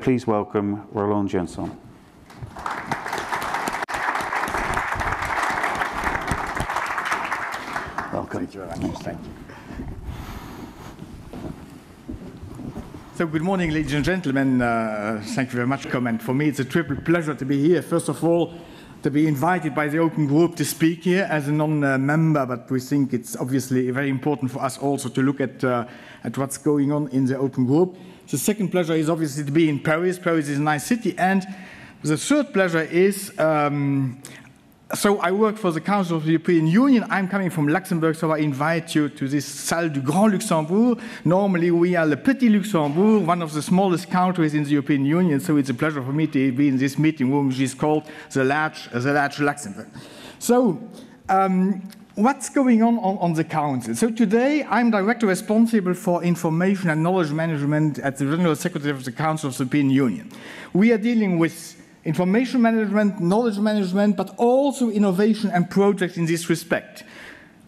Please welcome Roland Genson. Welcome. Thank you very much. Thank you. So good morning, ladies and gentlemen. Uh, thank you very much, comment. For me, it's a triple pleasure to be here. First of all, to be invited by the Open Group to speak here as a non-member, but we think it's obviously very important for us also to look at, uh, at what's going on in the Open Group. The second pleasure is obviously to be in Paris. Paris is a nice city. And the third pleasure is um, so I work for the Council of the European Union. I'm coming from Luxembourg, so I invite you to this Salle du Grand Luxembourg. Normally, we are Le Petit Luxembourg, one of the smallest countries in the European Union, so it's a pleasure for me to be in this meeting room, which is called the Large, the Large Luxembourg. So, um, what's going on, on on the Council? So today, I'm director responsible for information and knowledge management at the General Secretary of the Council of the European Union. We are dealing with information management, knowledge management, but also innovation and projects in this respect.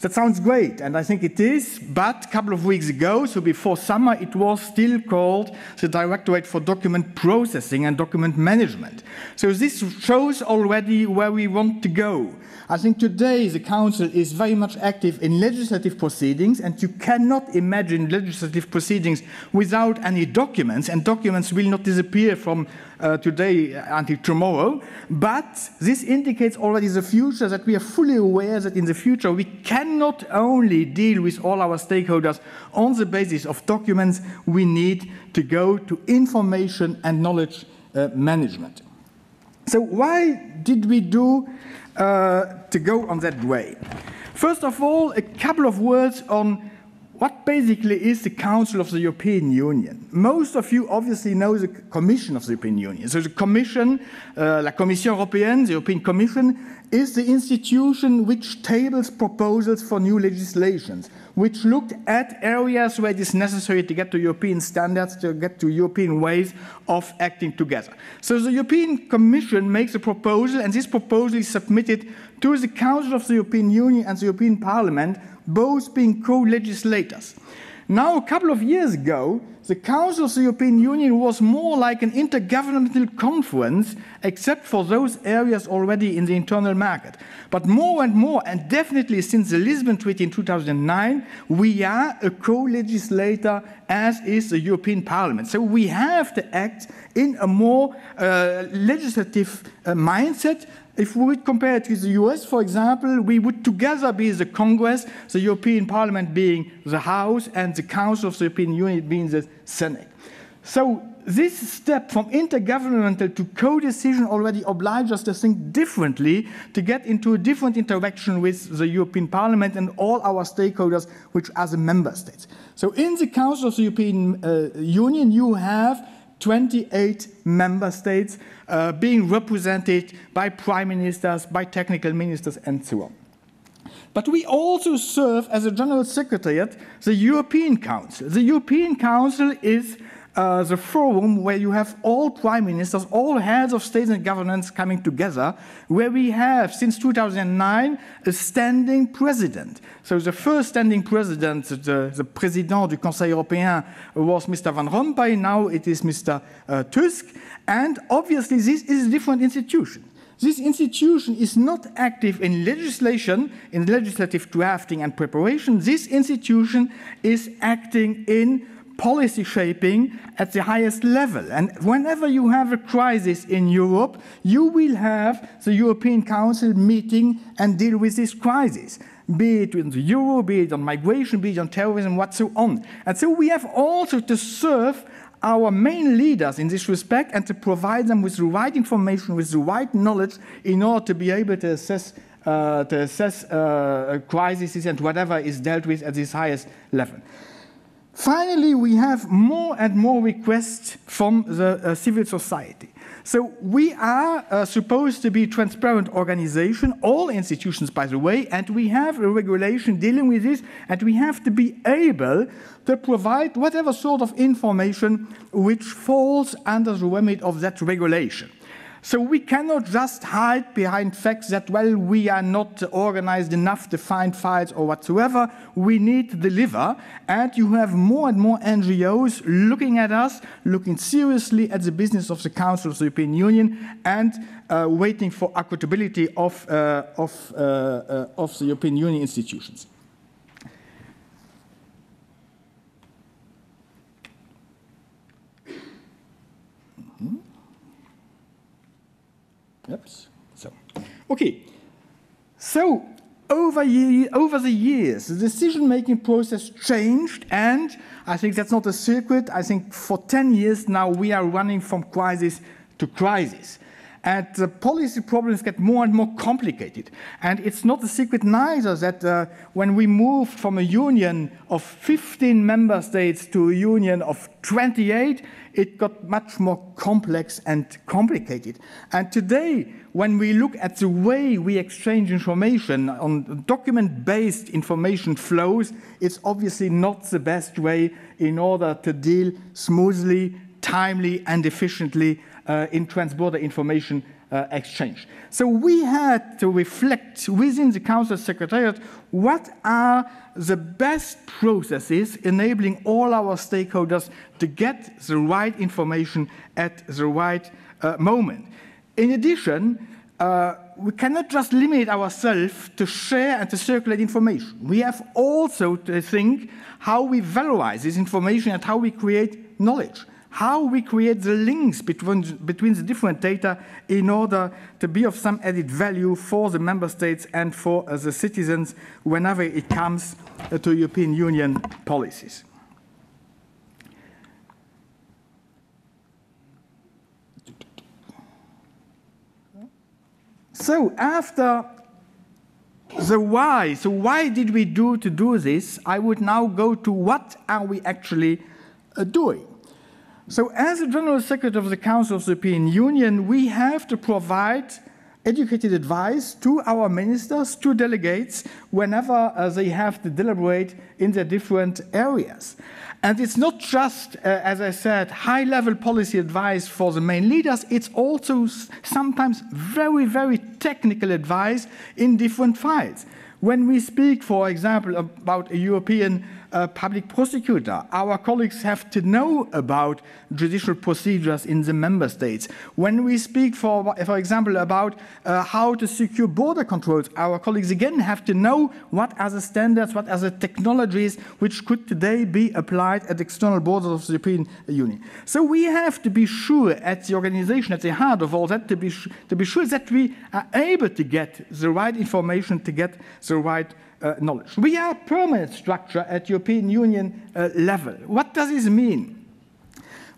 That sounds great, and I think it is, but a couple of weeks ago, so before summer, it was still called the Directorate for Document Processing and Document Management. So this shows already where we want to go. I think today the Council is very much active in legislative proceedings, and you cannot imagine legislative proceedings without any documents, and documents will not disappear from uh, today until tomorrow. But this indicates already the future that we are fully aware that in the future we cannot only deal with all our stakeholders on the basis of documents, we need to go to information and knowledge uh, management. So why did we do uh, to go on that way? First of all, a couple of words on what basically is the Council of the European Union? Most of you obviously know the Commission of the European Union. So the Commission, uh, la Commission Européenne, the European Commission, is the institution which tables proposals for new legislations, which looked at areas where it is necessary to get to European standards, to get to European ways of acting together. So the European Commission makes a proposal, and this proposal is submitted to the Council of the European Union and the European Parliament, both being co-legislators. Now, a couple of years ago, the Council of the European Union was more like an intergovernmental conference, except for those areas already in the internal market. But more and more, and definitely since the Lisbon Treaty in 2009, we are a co-legislator, as is the European Parliament. So we have to act in a more uh, legislative uh, mindset if we would compare it to the US, for example, we would together be the Congress, the European Parliament being the House, and the Council of the European Union being the Senate. So this step from intergovernmental to co-decision already obliges us to think differently, to get into a different interaction with the European Parliament and all our stakeholders, which are the member states. So in the Council of the European uh, Union, you have 28 member states uh, being represented by prime ministers, by technical ministers, and so on. But we also serve as a general secretariat the European Council. The European Council is uh, the forum where you have all prime ministers, all heads of states and governments coming together, where we have, since 2009, a standing president. So the first standing president, the, the Président du Conseil européen, was Mr. Van Rompuy, now it is Mr. Uh, Tusk, and obviously this is a different institution. This institution is not active in legislation, in legislative drafting and preparation. This institution is acting in policy shaping at the highest level. And whenever you have a crisis in Europe, you will have the European Council meeting and deal with this crisis, be it in the euro, be it on migration, be it on terrorism, what so on. And so we have also to serve our main leaders in this respect and to provide them with the right information, with the right knowledge in order to be able to assess uh, to assess uh, crises and whatever is dealt with at this highest level. Finally, we have more and more requests from the uh, civil society. So we are uh, supposed to be transparent organization, all institutions, by the way, and we have a regulation dealing with this, and we have to be able to provide whatever sort of information which falls under the remit of that regulation. So we cannot just hide behind facts that, well, we are not organized enough to find files or whatsoever. We need to deliver. And you have more and more NGOs looking at us, looking seriously at the business of the Council of the European Union, and uh, waiting for accountability of, uh, of, uh, uh of the European Union institutions. Oops. So, okay. So, over, year, over the years, the decision-making process changed, and I think that's not a secret. I think for 10 years now, we are running from crisis to crisis. And the policy problems get more and more complicated. And it's not a secret neither that uh, when we moved from a union of 15 member states to a union of 28, it got much more complex and complicated. And today, when we look at the way we exchange information on document-based information flows, it's obviously not the best way in order to deal smoothly, timely, and efficiently in transborder information uh, exchange. So we had to reflect within the Council Secretariat what are the best processes enabling all our stakeholders to get the right information at the right uh, moment. In addition, uh, we cannot just limit ourselves to share and to circulate information. We have also to think how we valorize this information and how we create knowledge how we create the links between, between the different data in order to be of some added value for the member states and for uh, the citizens whenever it comes uh, to European Union policies. So after the why, so why did we do to do this, I would now go to what are we actually uh, doing. So as a General Secretary of the Council of the European Union, we have to provide educated advice to our ministers, to delegates, whenever uh, they have to deliberate in their different areas. And it's not just, uh, as I said, high-level policy advice for the main leaders, it's also sometimes very, very technical advice in different files. When we speak, for example, about a European uh, public prosecutor. Our colleagues have to know about judicial procedures in the member states. When we speak, for, for example, about uh, how to secure border controls, our colleagues again have to know what are the standards, what are the technologies which could today be applied at external borders of the European Union. So we have to be sure at the organization, at the heart of all that, to be, to be sure that we are able to get the right information, to get the right uh, knowledge. We are a permanent structure at European Union uh, level. What does this mean?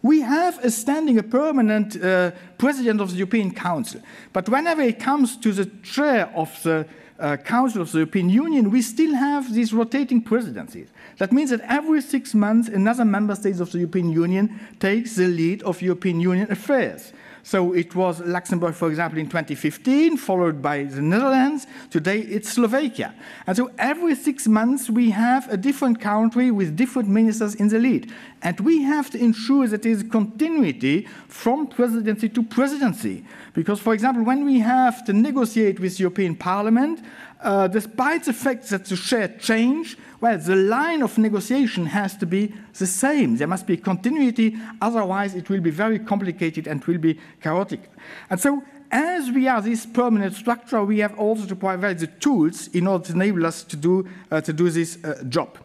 We have a standing, a permanent uh, president of the European Council. But whenever it comes to the chair of the uh, Council of the European Union, we still have these rotating presidencies. That means that every six months, another member state of the European Union takes the lead of European Union affairs. So it was Luxembourg, for example, in 2015, followed by the Netherlands. Today it's Slovakia. And so every six months we have a different country with different ministers in the lead. And we have to ensure that there is continuity from presidency to presidency. Because, for example, when we have to negotiate with the European Parliament, uh, despite the fact that the share change, well, the line of negotiation has to be the same. There must be continuity, otherwise it will be very complicated and will be chaotic. And so as we are this permanent structure, we have also to provide the tools in order to enable us to do, uh, to do this uh, job.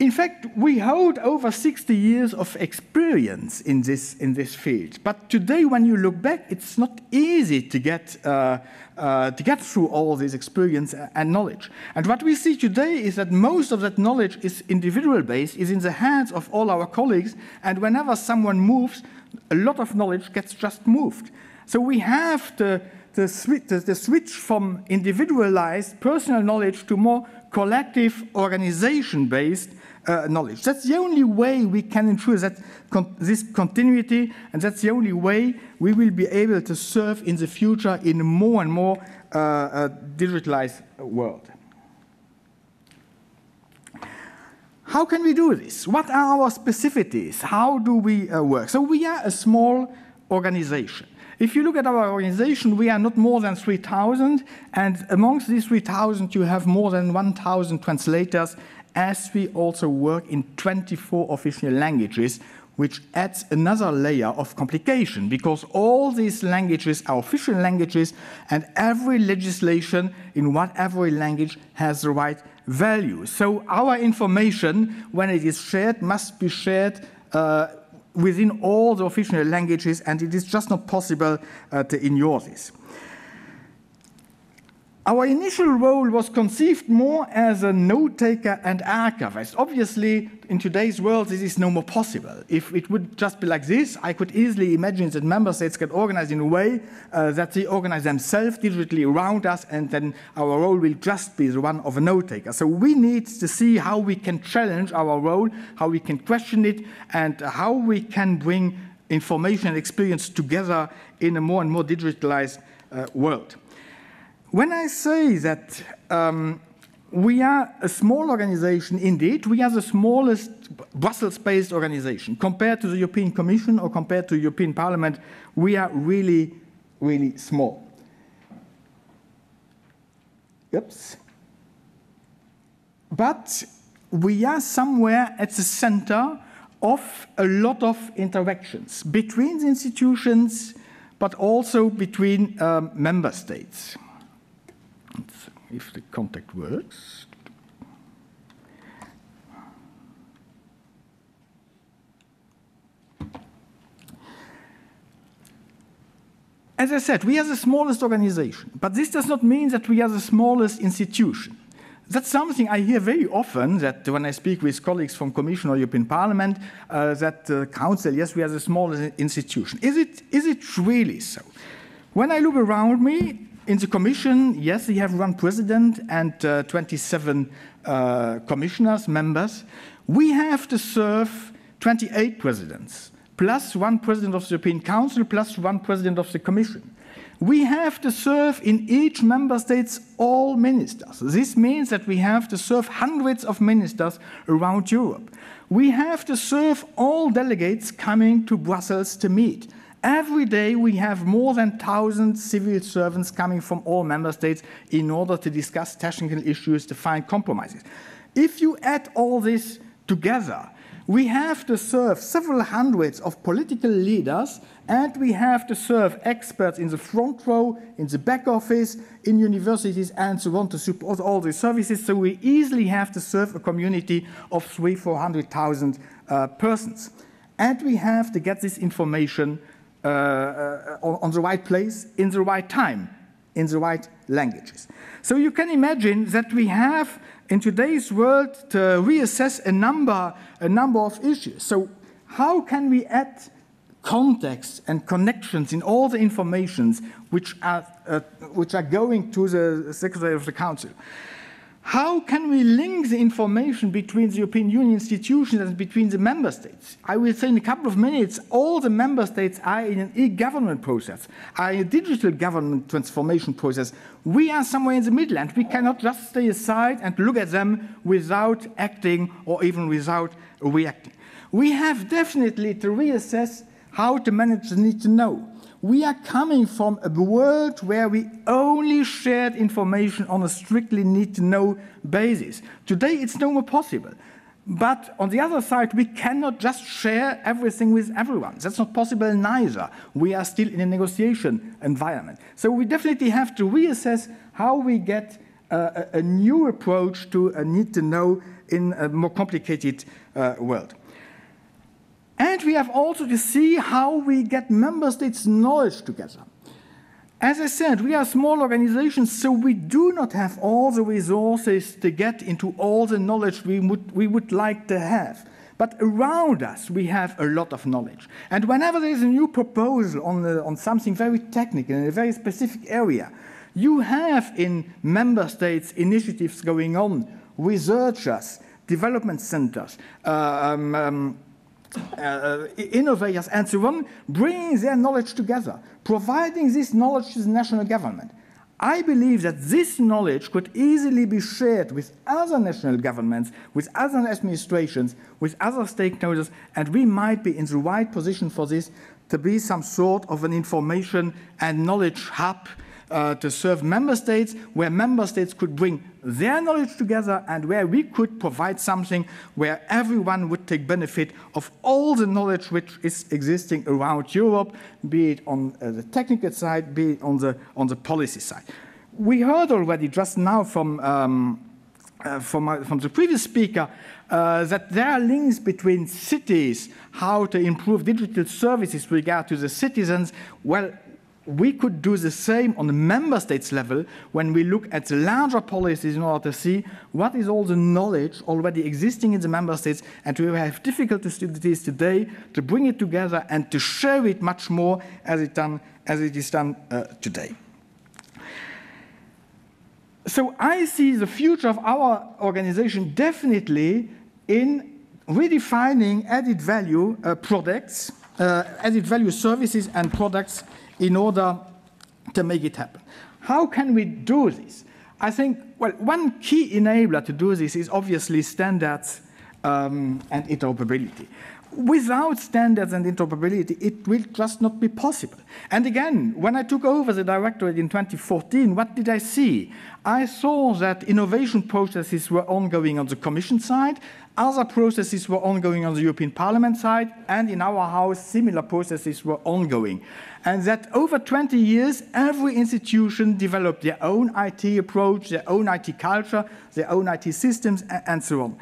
In fact, we hold over 60 years of experience in this, in this field. But today, when you look back, it's not easy to get, uh, uh, to get through all this experience and knowledge. And what we see today is that most of that knowledge is individual based, is in the hands of all our colleagues. And whenever someone moves, a lot of knowledge gets just moved. So we have to, to, switch, from individualized personal knowledge to more collective organization based uh, knowledge. That's the only way we can ensure that con this continuity, and that's the only way we will be able to serve in the future in a more and more uh, uh, digitalized world. How can we do this? What are our specificities? How do we uh, work? So we are a small organization. If you look at our organization, we are not more than 3,000, and amongst these 3,000, you have more than 1,000 translators, as we also work in 24 official languages, which adds another layer of complication because all these languages are official languages and every legislation in whatever language has the right value. So our information, when it is shared, must be shared uh, within all the official languages and it is just not possible uh, to ignore this. Our initial role was conceived more as a note taker and archivist. Obviously, in today's world, this is no more possible. If it would just be like this, I could easily imagine that member states get organized in a way uh, that they organize themselves digitally around us, and then our role will just be the one of a note taker. So we need to see how we can challenge our role, how we can question it, and how we can bring information and experience together in a more and more digitalized uh, world. When I say that um, we are a small organization, indeed, we are the smallest Brussels-based organization. Compared to the European Commission or compared to the European Parliament, we are really, really small. Oops. But we are somewhere at the center of a lot of interactions between the institutions, but also between um, member states if the contact works. As I said, we are the smallest organization, but this does not mean that we are the smallest institution. That's something I hear very often that when I speak with colleagues from Commission or European Parliament, uh, that uh, Council, yes, we are the smallest institution. Is it, is it really so? When I look around me, in the Commission, yes, we have one president and uh, 27 uh, commissioners, members. We have to serve 28 presidents, plus one president of the European Council, plus one president of the Commission. We have to serve in each member states all ministers. This means that we have to serve hundreds of ministers around Europe. We have to serve all delegates coming to Brussels to meet. Every day we have more than 1,000 civil servants coming from all member states in order to discuss technical issues, to find compromises. If you add all this together, we have to serve several hundreds of political leaders and we have to serve experts in the front row, in the back office, in universities and so on to support all these services. So we easily have to serve a community of three, 400,000 uh, persons. And we have to get this information on, on the right place, in the right time, in the right languages. So you can imagine that we have in today's world to reassess a number, a number of issues. So how can we add context and connections in all the informations which are, uh, which are going to the Secretary of the Council? How can we link the information between the European Union institutions and between the member states? I will say in a couple of minutes, all the member states are in an e-government process, are in a digital government transformation process. We are somewhere in the middle and we cannot just stay aside and look at them without acting or even without reacting. We have definitely to reassess how to manage the need to know we are coming from a world where we only shared information on a strictly need to know basis. Today, it's no more possible. But on the other side, we cannot just share everything with everyone. That's not possible neither. We are still in a negotiation environment. So we definitely have to reassess how we get uh, a, new approach to a need to know in a more complicated uh, world. And we have also to see how we get member states' knowledge together. As I said, we are small organizations, so we do not have all the resources to get into all the knowledge we would, we would like to have. But around us, we have a lot of knowledge. And whenever there is a new proposal on, the, on something very technical in a very specific area, you have in member states initiatives going on, researchers, development centers, uh, um, um, uh, innovators and so on, bringing their knowledge together, providing this knowledge to the national government. I believe that this knowledge could easily be shared with other national governments, with other administrations, with other stakeholders, and we might be in the right position for this to be some sort of an information and knowledge hub uh, to serve member states, where member states could bring their knowledge together and where we could provide something where everyone would take benefit of all the knowledge which is existing around Europe, be it on uh, the technical side, be it on the, on the policy side. We heard already just now from, um, uh, from, uh, from the previous speaker uh, that there are links between cities, how to improve digital services with regard to the citizens. Well, we could do the same on the member states level when we look at the larger policies in order to see what is all the knowledge already existing in the member states and we have difficulties today to bring it together and to share it much more as it, done, as it is done uh, today. So I see the future of our organization definitely in redefining added value uh, products, uh, added value services and products in order to make it happen. How can we do this? I think, well, one key enabler to do this is obviously standards um, and interoperability. Without standards and interoperability, it will just not be possible. And again, when I took over the directorate in 2014, what did I see? I saw that innovation processes were ongoing on the Commission side, other processes were ongoing on the European Parliament side, and in our House, similar processes were ongoing and that over 20 years, every institution developed their own IT approach, their own IT culture, their own IT systems, and so on.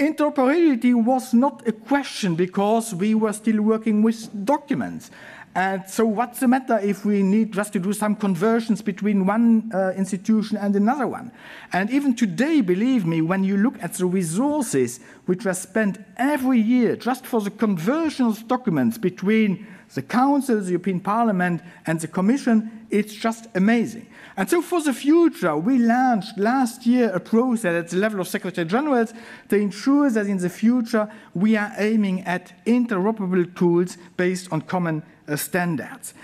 Interoperability was not a question because we were still working with documents. And so what's the matter if we need just to do some conversions between one uh, institution and another one? And even today, believe me, when you look at the resources which are spent every year just for the conversion of documents between the Council, the European Parliament, and the Commission, it's just amazing. And so for the future, we launched last year a process at the level of Secretary Generals to ensure that in the future we are aiming at interoperable tools based on common standards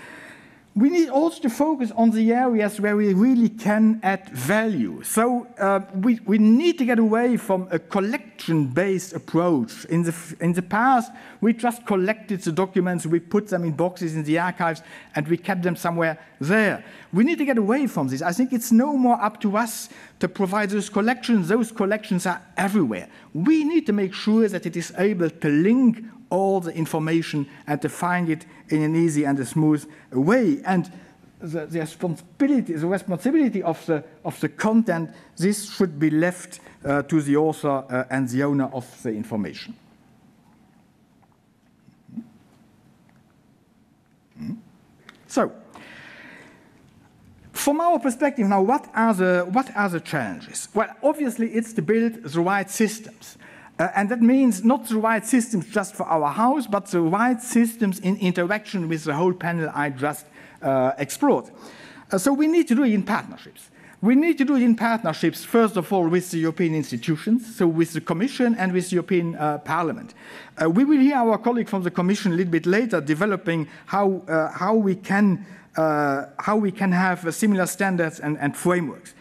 we need also to focus on the areas where we really can add value. So uh, we, we need to get away from a collection-based approach. In the, in the past, we just collected the documents, we put them in boxes in the archives, and we kept them somewhere there. We need to get away from this. I think it's no more up to us to provide those collections. Those collections are everywhere. We need to make sure that it is able to link all the information and to find it in an easy and a smooth way. And the, the responsibility, the responsibility of the, of the content, this should be left uh, to the author uh, and the owner of the information. So, from our perspective now, what are, the, what are the challenges? Well, obviously, it's to build the right systems. Uh, and that means not the right systems just for our house, but the right systems in interaction with the whole panel I just uh, explored. Uh, so we need to do it in partnerships. We need to do it in partnerships, first of all, with the European institutions, so with the Commission and with the European uh, Parliament. Uh, we will hear our colleague from the Commission a little bit later developing how, uh, how, we, can, how we can have similar standards and, and frameworks.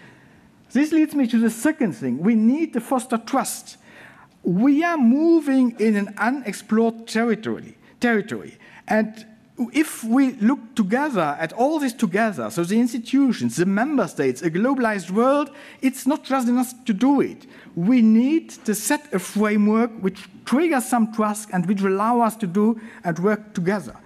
This leads me to the second thing. We need to foster trust we are moving in an unexplored territory. territory. And if we look together at all this together, so the institutions, the member states, a globalized world, it's not just enough to do it. We need to set a framework which triggers some trust and which allow us to do and work together.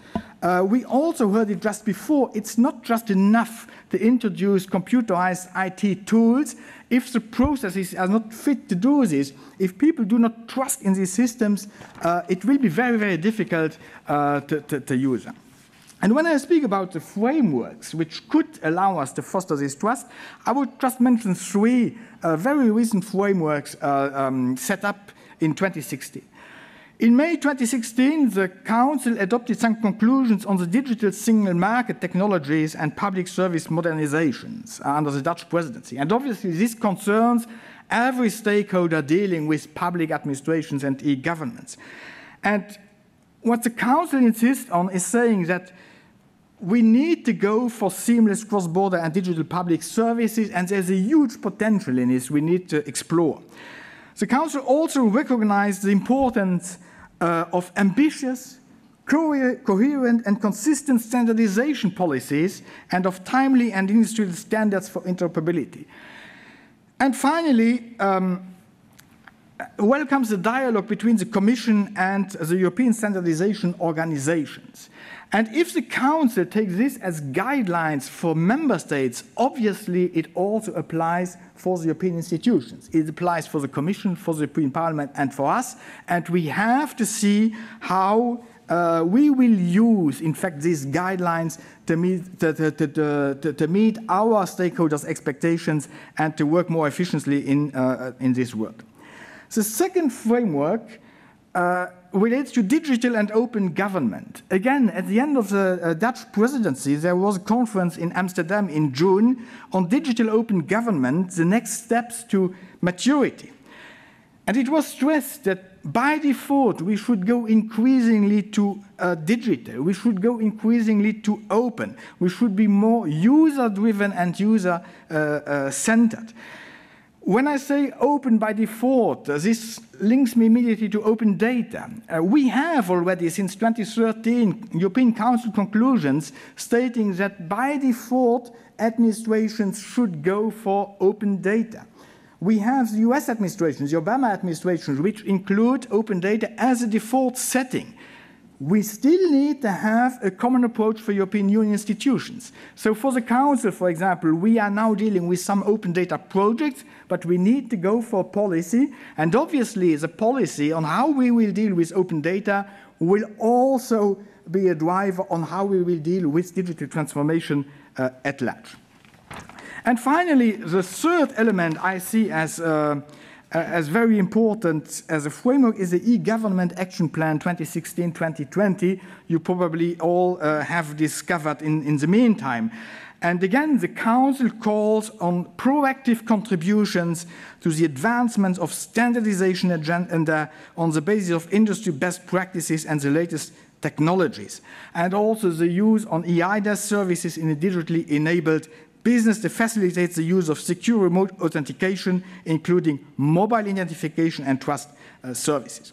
Uh, we also heard it just before, it's not just enough to introduce computerized IT tools if the processes are not fit to do this, if people do not trust in these systems, uh, it will be very, very difficult uh, to, to, to use them. And when I speak about the frameworks which could allow us to foster this trust, I would just mention three uh, very recent frameworks uh, um, set up in 2016. In May 2016, the Council adopted some conclusions on the digital single market technologies and public service modernizations under the Dutch presidency. And obviously, this concerns every stakeholder dealing with public administrations and e-governments. And what the Council insists on is saying that we need to go for seamless cross-border and digital public services, and there's a huge potential in this we need to explore. The Council also recognized the importance uh, of ambitious, co coherent and consistent standardization policies, and of timely and industrial standards for interoperability. And finally, um, welcomes the dialogue between the Commission and the European standardization organizations. And if the Council takes this as guidelines for member states, obviously it also applies for the European institutions. It applies for the Commission, for the European Parliament, and for us. And we have to see how uh, we will use, in fact, these guidelines to meet, to, to, to, meet our stakeholders' expectations and to work more efficiently in, uh, in this world. The second framework uh, relates to digital and open government. Again, at the end of the uh, Dutch presidency, there was a conference in Amsterdam in June on digital open government, the next steps to maturity. And it was stressed that by default, we should go increasingly to uh, digital. We should go increasingly to open. We should be more user-driven and user-centered. Uh, uh, when I say open by default, uh, this links me immediately to open data. Uh, we have already, since 2013, European Council conclusions stating that by default, administrations should go for open data. We have the US administrations, the Obama administrations, which include open data as a default setting we still need to have a common approach for European Union institutions. So for the Council, for example, we are now dealing with some open data projects, but we need to go for policy. And obviously, the policy on how we will deal with open data will also be a driver on how we will deal with digital transformation uh, at large. And finally, the third element I see as uh, as very important as a framework is the e-government action plan 2016-2020 you probably all uh, have discovered in, in the meantime. And again, the Council calls on proactive contributions to the advancement of standardization agenda on the basis of industry best practices and the latest technologies, and also the use on EIDAS services in a digitally enabled business to facilitate the use of secure remote authentication, including mobile identification and trust uh, services.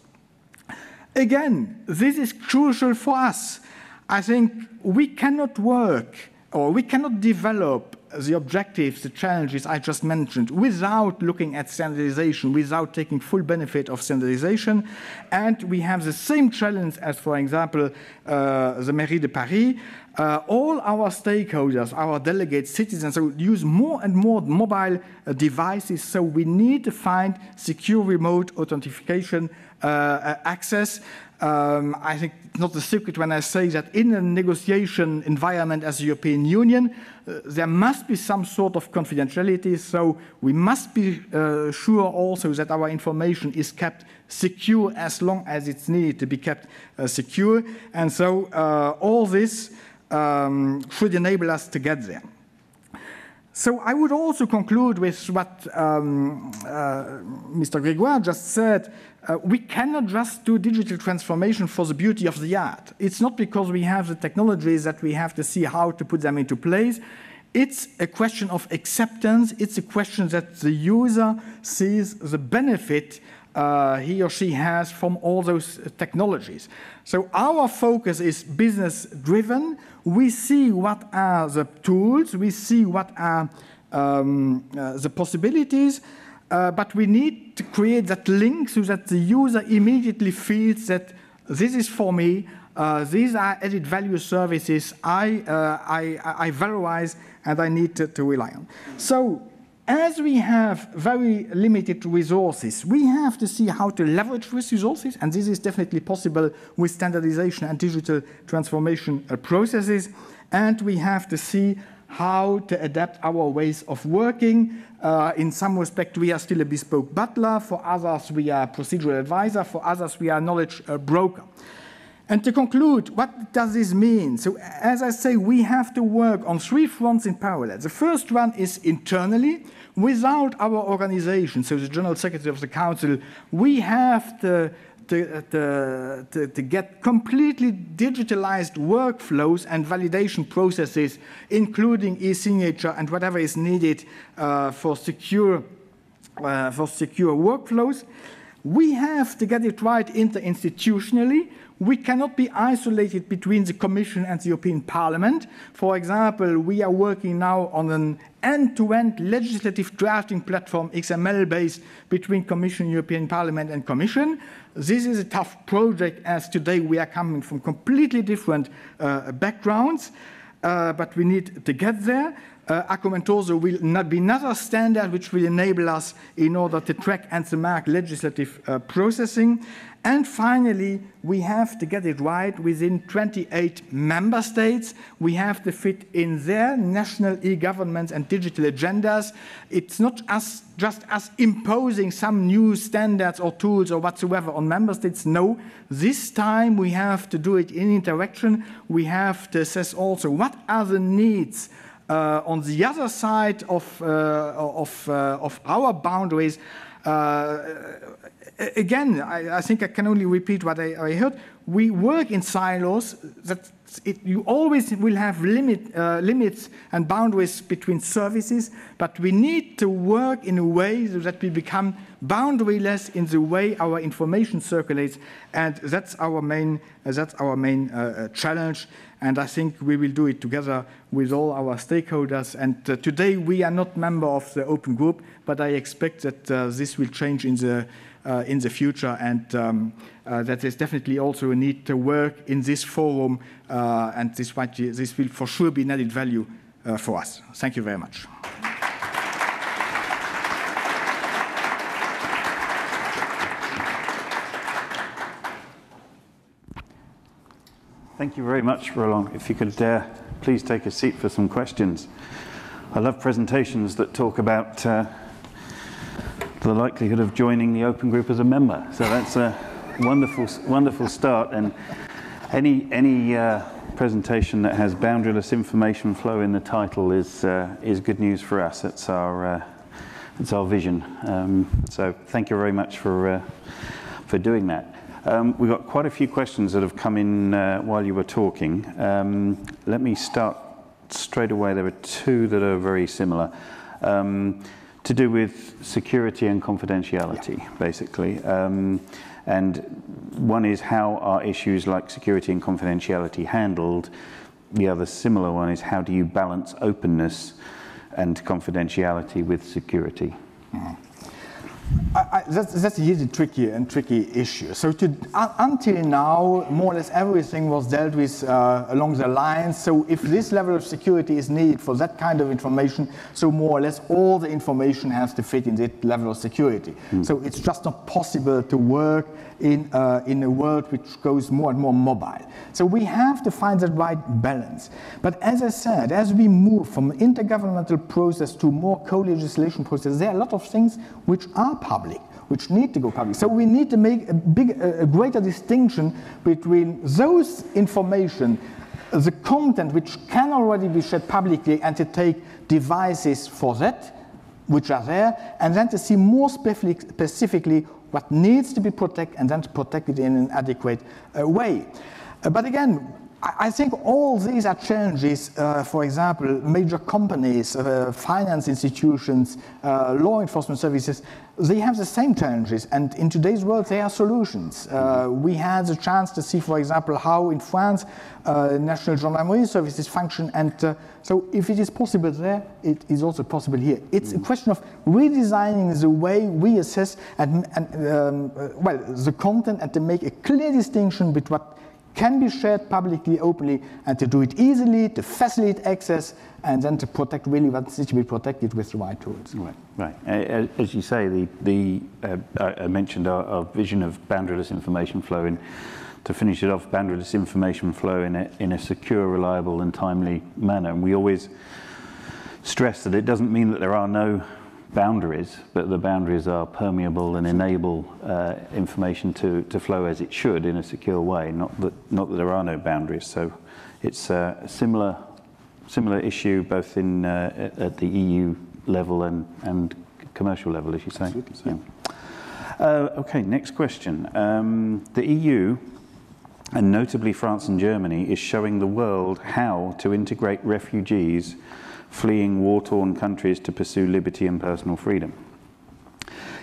Again, this is crucial for us. I think we cannot work or we cannot develop the objectives, the challenges I just mentioned, without looking at standardization, without taking full benefit of standardization. And we have the same challenge as, for example, uh, the Mairie de Paris. Uh, all our stakeholders, our delegates, citizens, so use more and more mobile uh, devices, so we need to find secure remote authentication uh, access. Um, I think it's not a secret when I say that in a negotiation environment as the European Union, uh, there must be some sort of confidentiality, so we must be uh, sure also that our information is kept secure as long as it's needed to be kept uh, secure. And so all this um, should enable us to get there. So I would also conclude with what um, uh, Mr. Grégoire just said. Uh, we cannot just do digital transformation for the beauty of the art. It's not because we have the technologies that we have to see how to put them into place. It's a question of acceptance. It's a question that the user sees the benefit uh, he or she has from all those technologies. So our focus is business driven. We see what are the tools, we see what are um, uh, the possibilities, uh, but we need to create that link so that the user immediately feels that this is for me, uh, these are added value services I, uh, I, I valorize and I need to, to rely on. So as we have very limited resources, we have to see how to leverage these resources, and this is definitely possible with standardization and digital transformation processes. And we have to see how to adapt our ways of working. Uh, in some respect, we are still a bespoke butler. For others, we are a procedural advisor. For others, we are a knowledge uh, broker. And to conclude, what does this mean? So, as I say, we have to work on three fronts in parallel. The first one is internally without our organization, so the General Secretary of the Council, we have to, to, to, to, get completely digitalized workflows and validation processes, including e-signature and whatever is needed uh, for, secure, uh, for secure workflows. We have to get it right interinstitutionally. We cannot be isolated between the Commission and the European Parliament. For example, we are working now on an end-to-end -end legislative drafting platform, XML-based, between Commission, European Parliament and Commission. This is a tough project as today we are coming from completely different uh, backgrounds, uh, but we need to get there uh, will not be another standard which will enable us in order to track and to mark legislative uh, processing. And finally, we have to get it right within 28 member states. We have to fit in their national e-governments and digital agendas. It's not us, just us imposing some new standards or tools or whatsoever on member states. No, this time we have to do it in interaction. We have to assess also what are the needs uh, on the other side of, uh, of, uh, of our boundaries, uh, again, I, I, think I can only repeat what I, I heard. We work in silos that it, you always will have limit, uh, limits and boundaries between services, but we need to work in a way so that we become boundaryless in the way our information circulates, and that's our main, that's our main uh, challenge. And I think we will do it together with all our stakeholders. And uh, today we are not member of the open group, but I expect that uh, this will change in the, uh, in the future and um, uh, that there's definitely also a need to work in this forum uh, and this, this will for sure be an added value uh, for us. Thank you very much. Thank you very much, Roland. If you could uh, please take a seat for some questions. I love presentations that talk about uh, the likelihood of joining the Open Group as a member. So that's a wonderful, wonderful start. And any, any uh, presentation that has boundaryless information flow in the title is, uh, is good news for us. It's our, uh, it's our vision. Um, so thank you very much for, for doing that. Um, we've got quite a few questions that have come in uh, while you were talking. Um, let me start straight away. There are two that are very similar. Um, to do with security and confidentiality, yeah. basically. Um, and one is how are issues like security and confidentiality handled? The other similar one is how do you balance openness and confidentiality with security? Mm -hmm. I, I, that's, that's a really tricky and tricky issue. So to, uh, until now, more or less everything was dealt with uh, along the lines. So if this level of security is needed for that kind of information, so more or less all the information has to fit in that level of security. Mm. So it's just not possible to work in, uh, in a world which goes more and more mobile. So we have to find that right balance. But as I said, as we move from intergovernmental process to more co-legislation process, there are a lot of things which are public which need to go public. So we need to make a, big, a greater distinction between those information, the content which can already be shared publicly, and to take devices for that, which are there, and then to see more specific, specifically what needs to be protected and then to protect it in an adequate uh, way. Uh, but again, I think all these are challenges, uh, for example, major companies, uh, finance institutions, uh, law enforcement services, they have the same challenges. And in today's world, they are solutions. Uh, we had the chance to see, for example, how in France uh, national gendarmerie services function. And uh, so if it is possible there, it is also possible here. It's a question of redesigning the way we assess and, and um, well, the content and to make a clear distinction between what can be shared publicly, openly, and to do it easily, to facilitate access, and then to protect really what needs to be protected with the right tools. Right, right. As you say, the, the uh, I mentioned our, our, vision of boundaryless information flow, and to finish it off, boundaryless information flow in a, in a secure, reliable, and timely manner. And we always stress that it doesn't mean that there are no boundaries, but the boundaries are permeable and enable uh, information to, to flow as it should in a secure way, not that, not that there are no boundaries. So it's a similar, similar issue both in, uh, at the EU level and, and commercial level, as you say. Yeah. Uh, okay, next question. Um, the EU, and notably France and Germany, is showing the world how to integrate refugees fleeing war-torn countries to pursue liberty and personal freedom.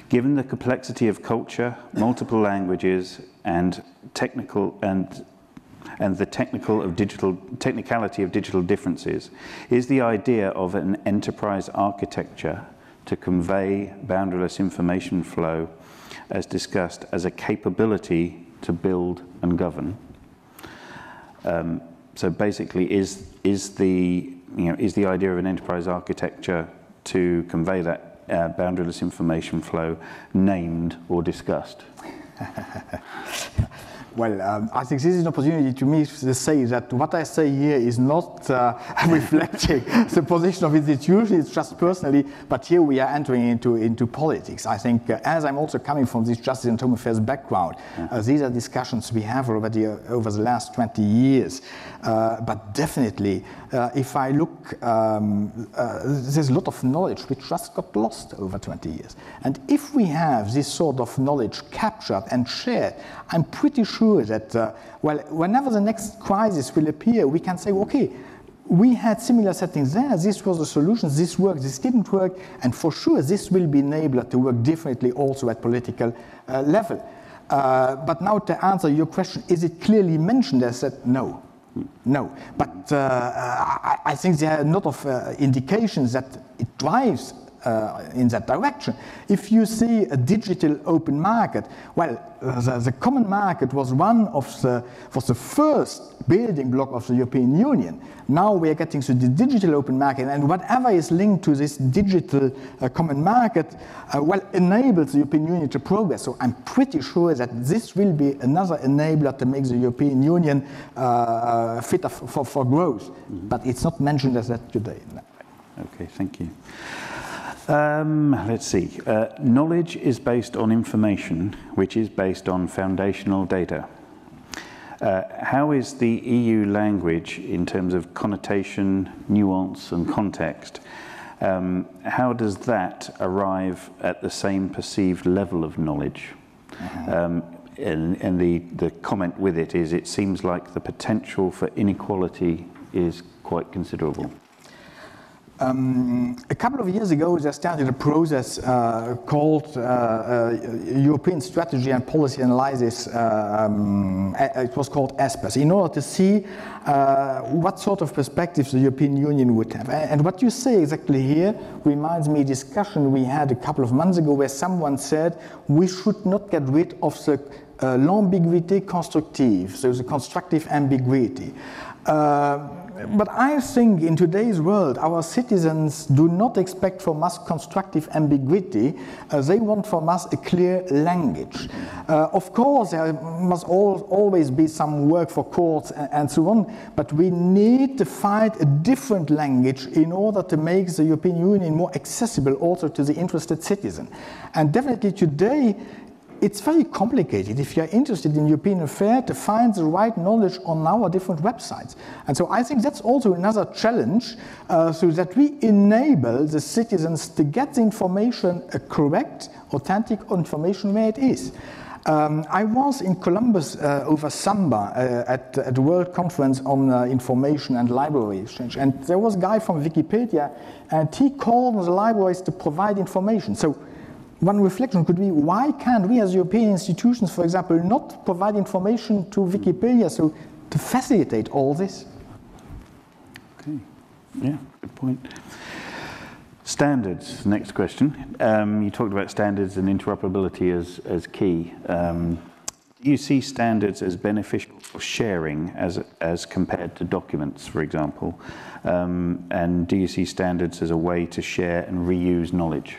Given the complexity of culture, multiple languages, and technical and and the technical of digital technicality of digital differences is the idea of an enterprise architecture to convey boundaryless information flow as discussed as a capability to build and govern um, so basically is is the you know is the idea of an enterprise architecture to convey that uh, boundaryless information flow named or discussed Well, um, I think this is an opportunity to me to say that what I say here is not uh, reflecting the position of institutions, it's just personally, but here we are entering into, into politics. I think, uh, as I'm also coming from this justice and home affairs background, uh, these are discussions we have already uh, over the last 20 years. Uh, but definitely, uh, if I look, um, there's a lot of knowledge which just got lost over 20 years. And if we have this sort of knowledge captured and shared, I'm pretty sure sure that, uh, well, whenever the next crisis will appear, we can say, okay, we had similar settings there, this was the solution, this worked, this didn't work, and for sure this will be enabled to work differently also at political uh, level. Uh, but now to answer your question, is it clearly mentioned? I said no. No, but uh, I, I, think there are a lot of uh, indications that it drives uh, in that direction. If you see a digital open market, well, the, the, common market was one of the, was the first building block of the European Union. Now we are getting to the digital open market, and whatever is linked to this digital uh, common market, uh, well, enables the European Union to progress. So I'm pretty sure that this will be another enabler to make the European Union uh, fit for, for growth. Mm -hmm. But it's not mentioned as that today. No. Okay, thank you. Um, let's see. Uh, knowledge is based on information, which is based on foundational data. Uh, how is the EU language in terms of connotation, nuance, and context? Um, how does that arrive at the same perceived level of knowledge? Uh-huh. Um, and, and the, the comment with it is it seems like the potential for inequality is quite considerable. Um, a couple of years ago, they started a process uh, called uh, uh, European Strategy and Policy Analysis. Uh, um, it was called ESPAS, in order to see uh, what sort of perspectives the European Union would have. And what you say exactly here reminds me a discussion we had a couple of months ago where someone said we should not get rid of the uh, l'ambiguïté constructive, so the constructive ambiguity. Uh, but I think in today's world, our citizens do not expect from us constructive ambiguity. Uh, they want from us a clear language. Uh, of course, there must always be some work for courts and, and, so on, but we need to find a different language in order to make the European Union more accessible also to the interested citizen. And definitely today, it's very complicated if you're interested in European affairs to find the right knowledge on our different websites. And so I think that's also another challenge uh, so that we enable the citizens to get the information, uh, correct, authentic information where it is. Um, I was in Columbus uh, over Samba uh, at, at, the World Conference on uh, Information and Library Exchange, and there was a guy from Wikipedia, and he called on the libraries to provide information. So one reflection could be why can't we as European institutions, for example, not provide information to Wikipedia so to facilitate all this? Okay, yeah, good point. Standards, next question. Um, you talked about standards and interoperability as, as key. Um, do you see standards as beneficial for sharing as, as compared to documents, for example? Um, and do you see standards as a way to share and reuse knowledge?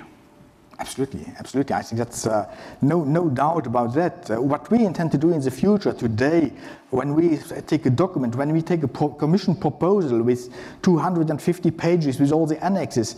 Absolutely, absolutely. I think that's uh, no, no doubt about that. Uh, what we intend to do in the future today, when we take a document, when we take a pro commission proposal with 250 pages with all the annexes,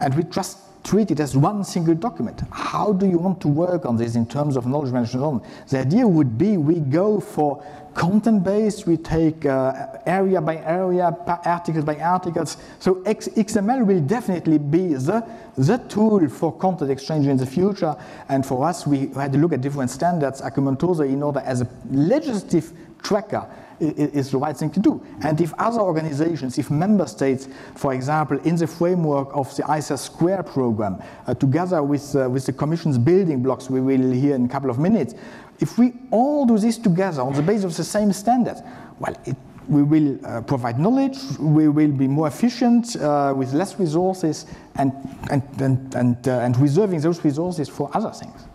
and we just treat it as one single document. How do you want to work on this in terms of knowledge management? The idea would be we go for content-based, we take uh, area by area, articles by articles. So X XML will definitely be the, the tool for content exchange in the future. And for us, we had to look at different standards, Akoma Ntoso, in order as a legislative tracker is the right thing to do. And if other organizations, if member states, for example, in the framework of the ISA Square program, uh, together with, uh, with the Commission's building blocks, we will hear in a couple of minutes, if we all do this together on the basis of the same standards, well, it, we will uh, provide knowledge, we will be more efficient uh, with less resources and, and, and, and, uh, and reserving those resources for other things.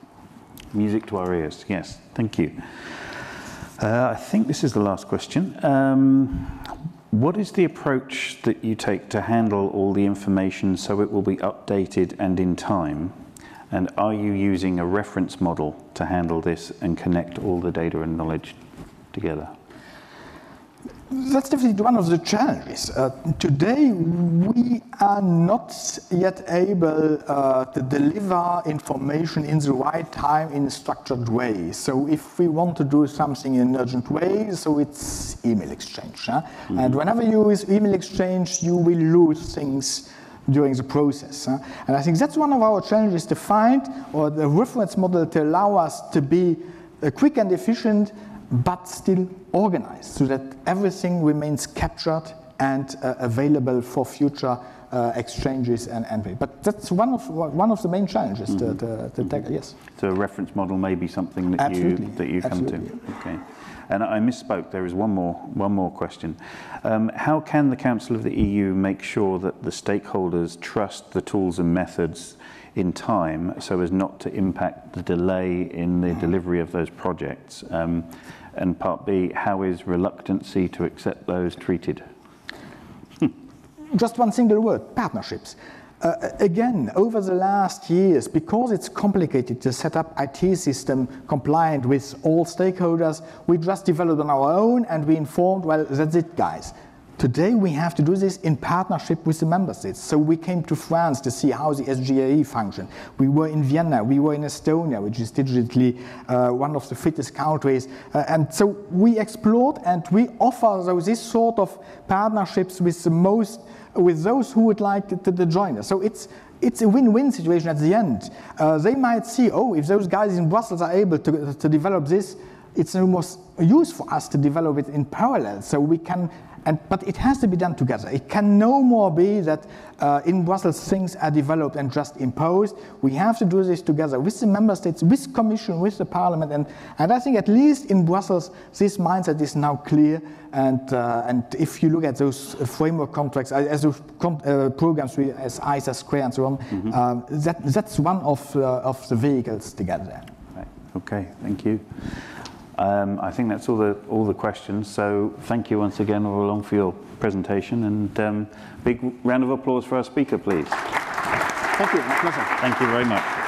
Music to our ears, yes, thank you. Uh, I think this is the last question. Um, what is the approach that you take to handle all the information so it will be updated and in time? And are you using a reference model to handle this and connect all the data and knowledge together? That's definitely one of the challenges. Uh, today, we are not yet able uh, to deliver information in the right time in a structured way. So if we want to do something in an urgent way, so it's email exchange. Huh? Mm -hmm. And whenever you use email exchange, you will lose things during the process. Huh? And I think that's one of our challenges to find, or the reference model to allow us to be uh, quick and efficient but still organized so that everything remains captured and uh, available for future uh, exchanges and, and but that's one of one of the main challenges mm -hmm. to, to, to tackle. Yes. So a reference model may be something that Absolutely. you that you come Absolutely. to. Okay. And I misspoke. There is one more one more question. Um, how can the Council of the EU make sure that the stakeholders trust the tools and methods in time, so as not to impact the delay in the delivery of those projects? Um, and part B, how is reluctancy to accept those treated? Just one single word, partnerships. Uh, again, over the last years, because it's complicated to set up IT system compliant with all stakeholders, we just developed on our own and we informed, well, that's it, guys. Today we have to do this in partnership with the member states. So we came to France to see how the SGAE function. We were in Vienna, we were in Estonia, which is digitally uh, one of the fittest countries. Uh, and so we explored and we offer so this sort of partnerships with the most, with those who would like to, to join us. So it's it's a win-win situation at the end. Uh, they might see, oh, if those guys in Brussels are able to, to develop this, it's almost use for us to develop it in parallel so we can and, but it has to be done together. It can no more be that uh, in Brussels things are developed and just imposed. We have to do this together with the member states, with Commission, with the Parliament, and, and I think at least in Brussels this mindset is now clear. And, uh, and if you look at those framework contracts, uh, as those uh, programs as ISA Square and so on, mm -hmm. that, that's one of, uh, of the vehicles together. Right. Okay, thank you. Um, I think that's all the, all the questions. So thank you once again, all along, for your presentation. And um, big round of applause for our speaker, please. Thank you. My pleasure. Thank you very much.